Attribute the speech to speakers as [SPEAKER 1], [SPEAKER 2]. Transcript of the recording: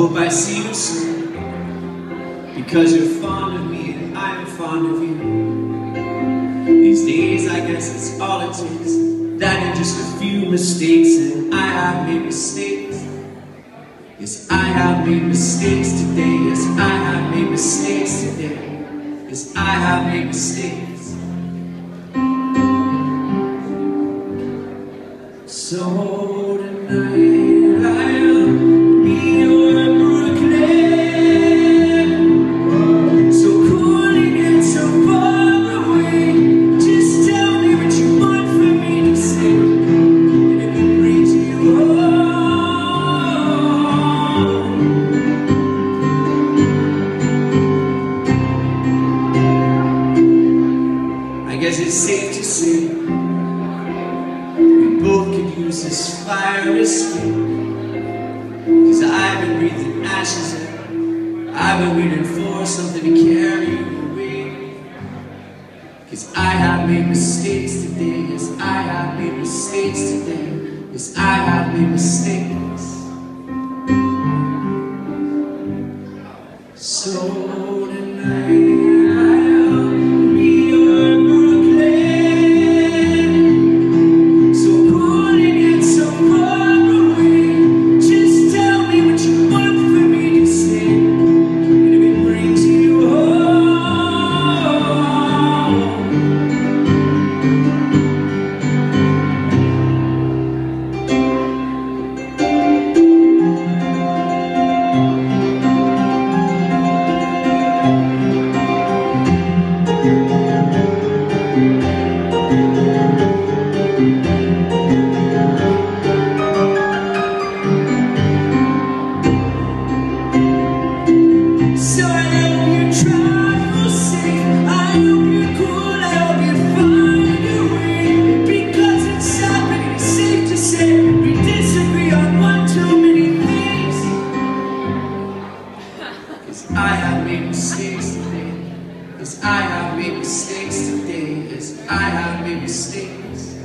[SPEAKER 1] hope I see you soon. Because you're fond of me and I'm fond of you. These days I guess it's all it takes. That and just a few mistakes And I have made mistakes. Yes, I have made mistakes today. Yes, I have made mistakes today. Yes, I have made mistakes I guess it's safe to say we both could use this fire escape? Cause I've been breathing ashes in I've been waiting for something to carry away. Cause I have made mistakes today. Yes, I have made mistakes today. Yes, I have made mistakes. So tonight have made mistakes today. Cause I have made mistakes today. Yes, I have made mistakes.